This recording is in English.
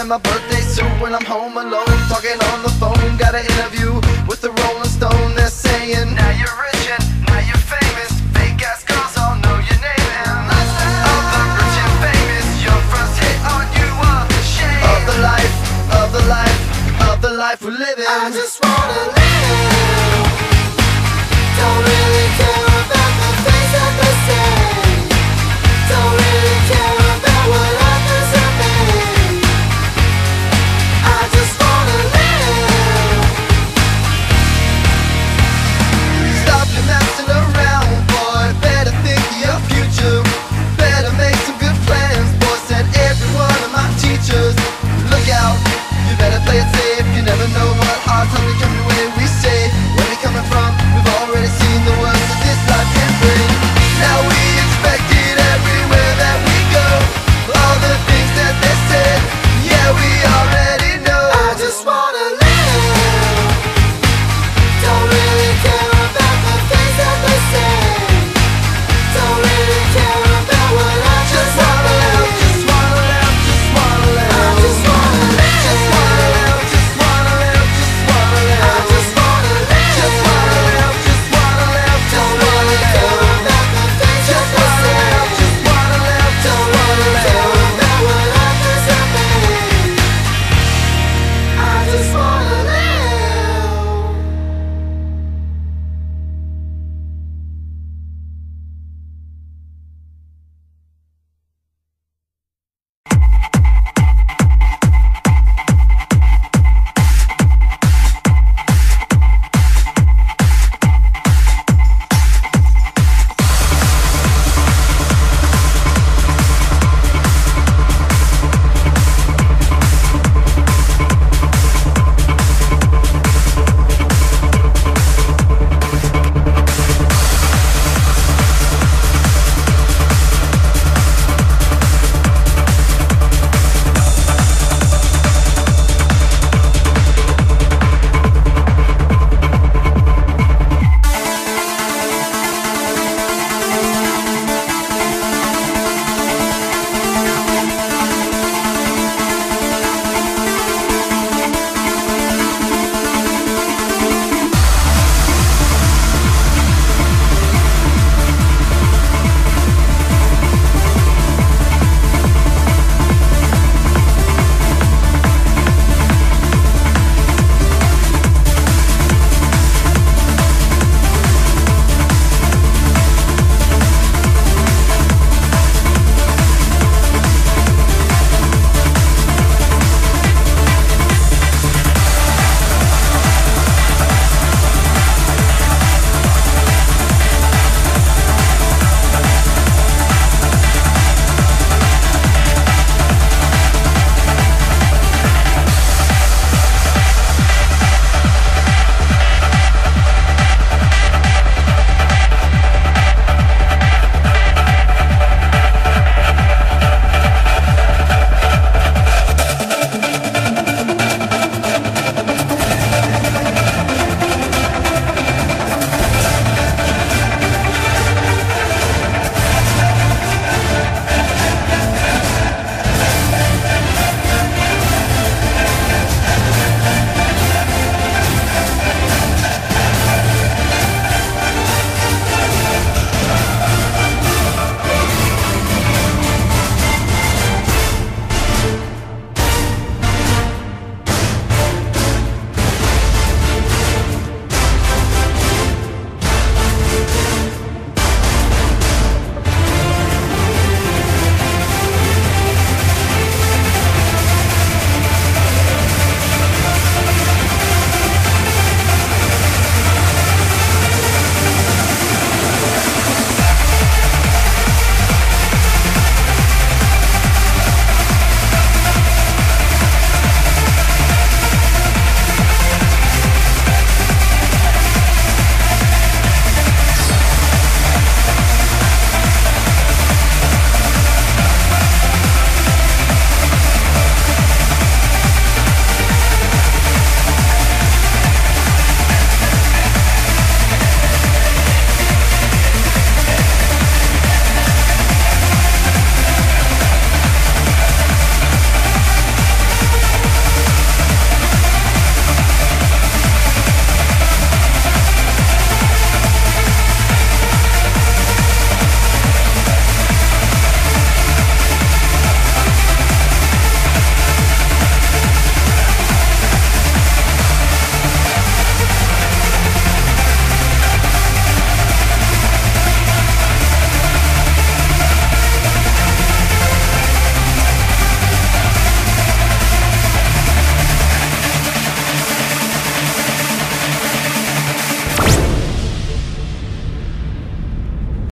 and my birthday suit when I'm home alone, talking on the phone. Got an interview with the Rolling Stone. They're saying, Now you're rich and now you're famous. Fake ass girls all know your name. And of the rich and famous, your first hit on you a shame of the life, of the life, of the life we're living. I just